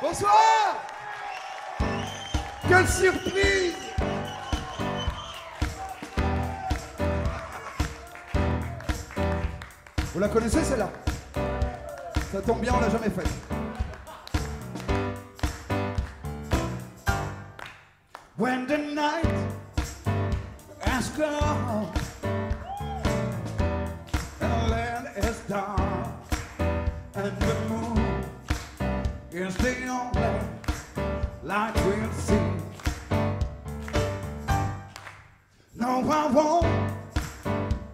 Bonsoir. Quelle surprise. Vous la connaissez celle-là? Ça tombe bien, on l'a jamais faite. When the night and the moon can stay on like we'll see. No, I won't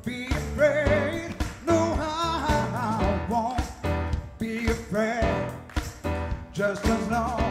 be afraid. No, I won't be afraid. Just as long.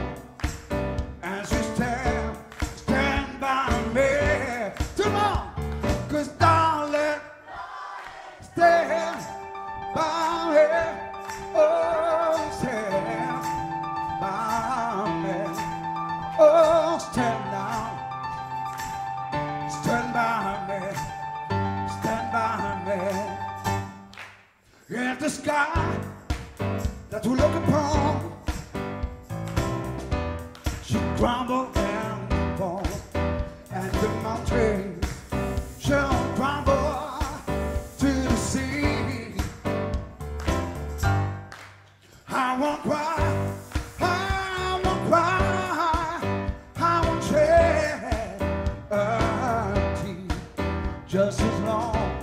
just as long.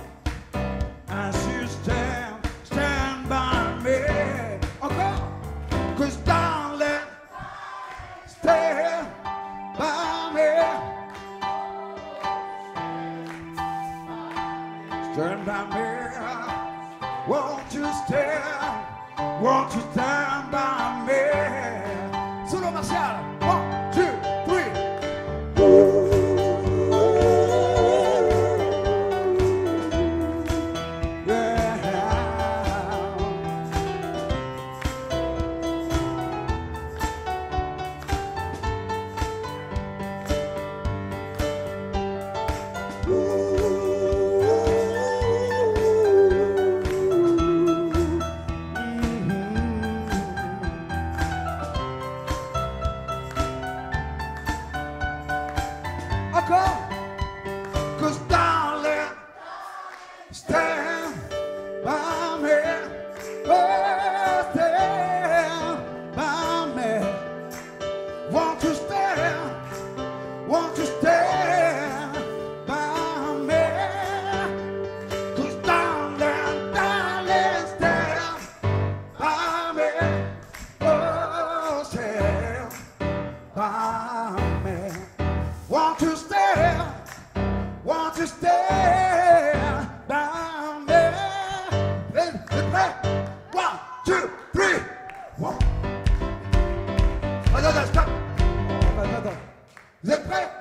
Vous êtes prêts?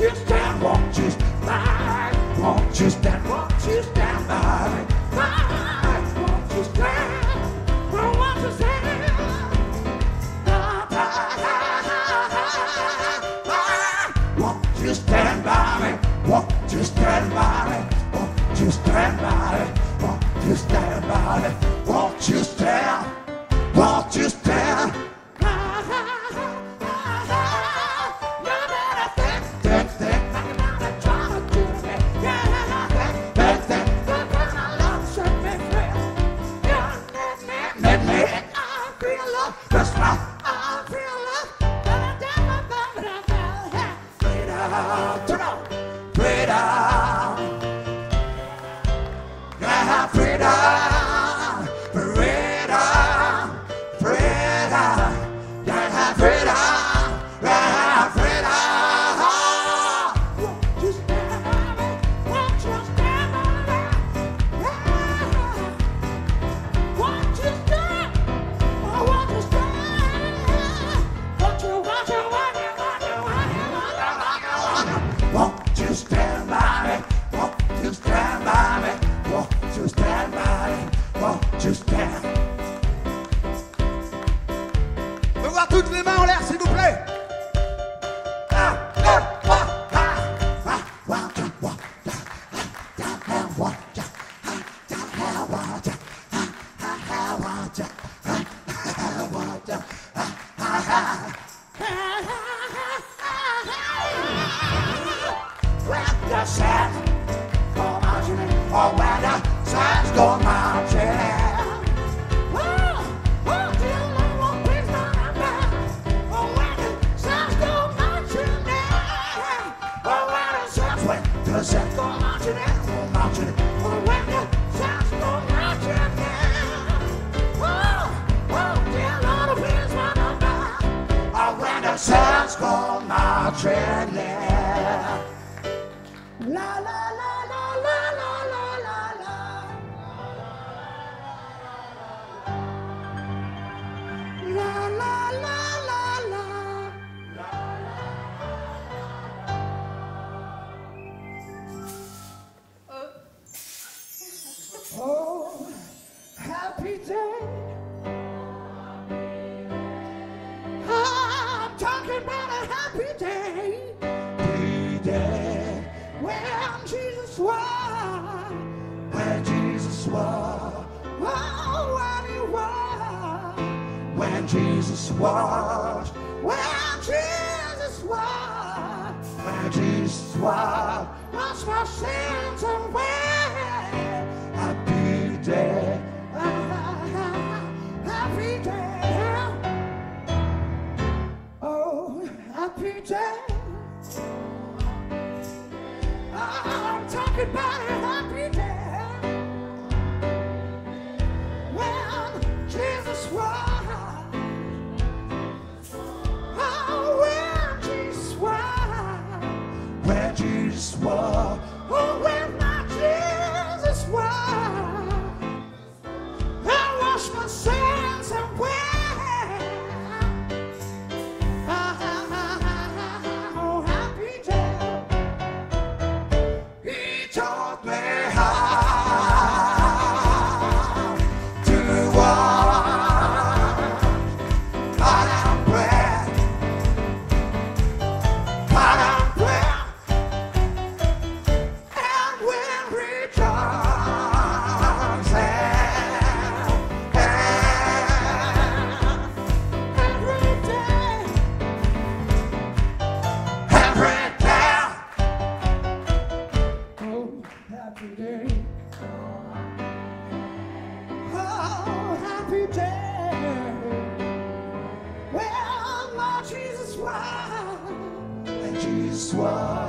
just down, walk just right. Walk just down, walk just down, right. Just down, don't by me, walk just stand by me, walk just stand by me, by me. ha ha ha ha ha Sounds con my trailer. La la. dead. Jesus was, where Jesus was, oh, when he was, when Jesus was, when Jesus was, when Jesus was, was my sins away. everybody. Well, my Jesus, why? And Jesus, why?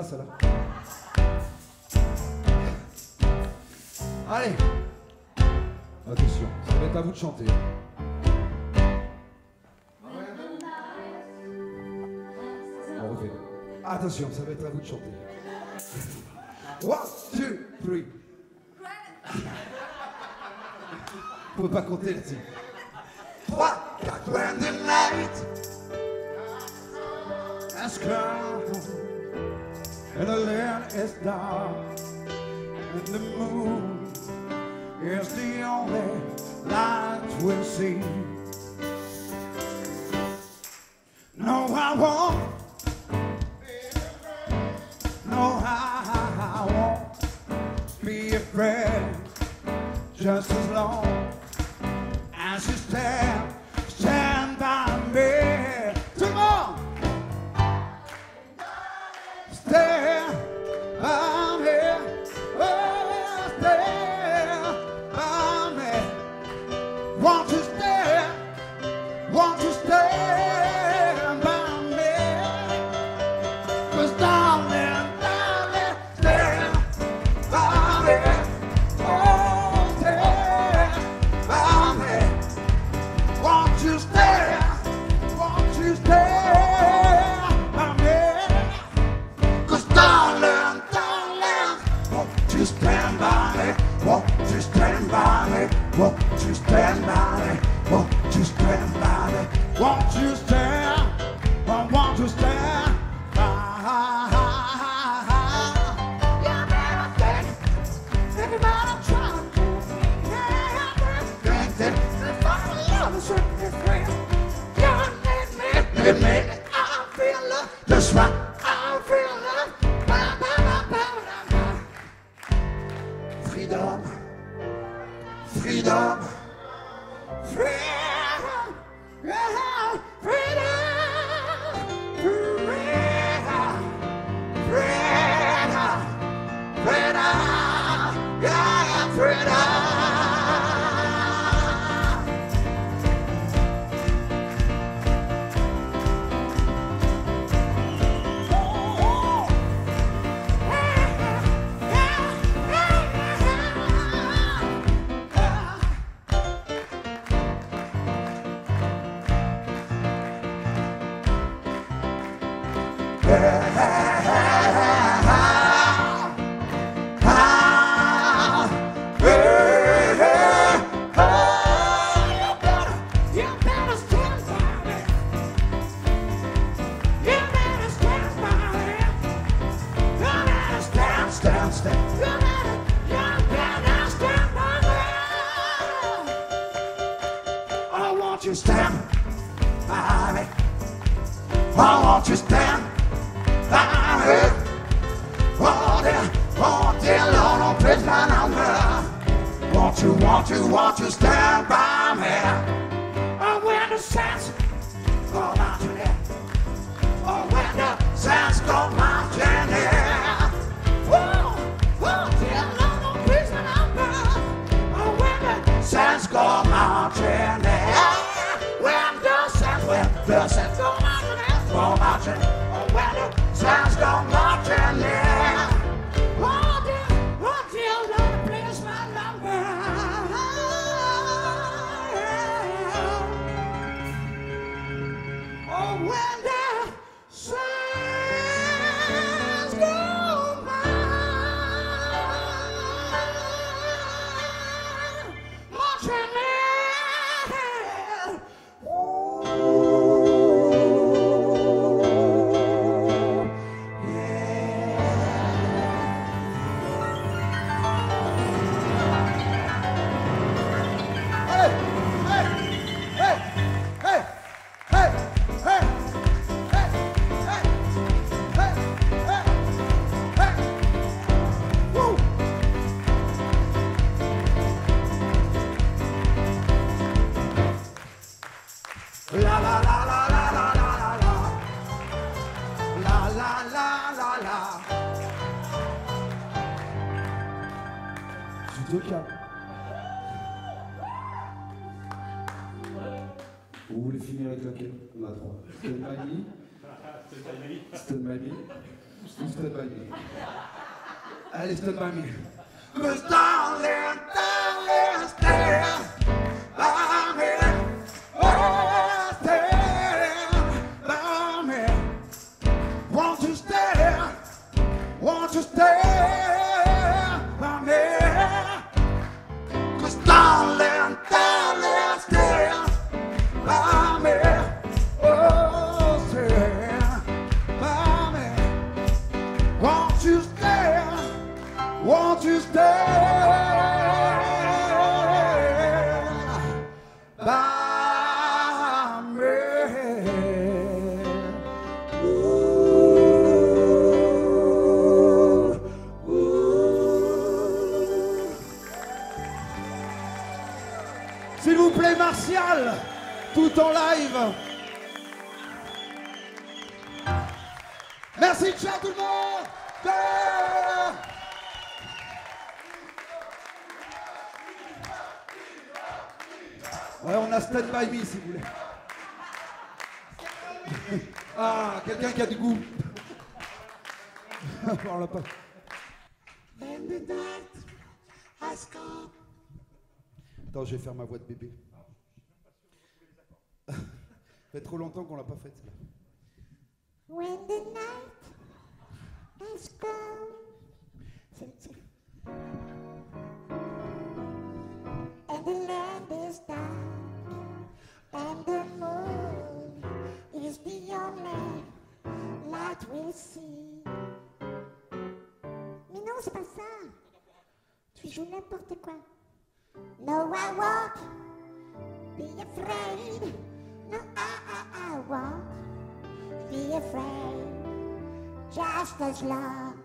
là Allez Attention, ça va être à vous de chanter. On refait. Attention, ça va être à vous de chanter. One, two, three. Vous pouvez pas compter là-dessus. 3, 4. and the land is dark, and the moon is the only light we see. No, I won't. No, I won't be just as long as you stand. La la la la la la la la La la la la la Je te. Vous voulez finir avec laquelle? On a trois. Stan Mami. Stan Allez, Stan Mami. Tout en live. Merci, ciao tout le monde. Ouais, on a Stand By Me si vous voulez. Ah, quelqu'un qui a du goût. on l'a pas. Attends, je vais faire ma voix de bébé. Fait trop longtemps qu'on l'a pas faite. When the night c'est- c'est- and the land is dark and the moon is the only light we'll see. Mais non, c'est pas ça. Tu joues n'importe quoi. No, I won't be afraid. Afraid. Just as long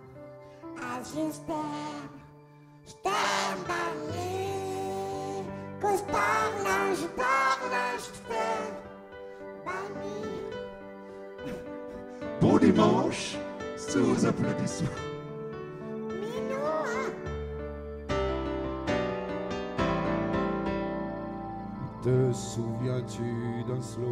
as you stand, stand by me. Cause darling, darling, stand by me. Bon dimanche, sous applaudissements. Te souviens-tu d'un slow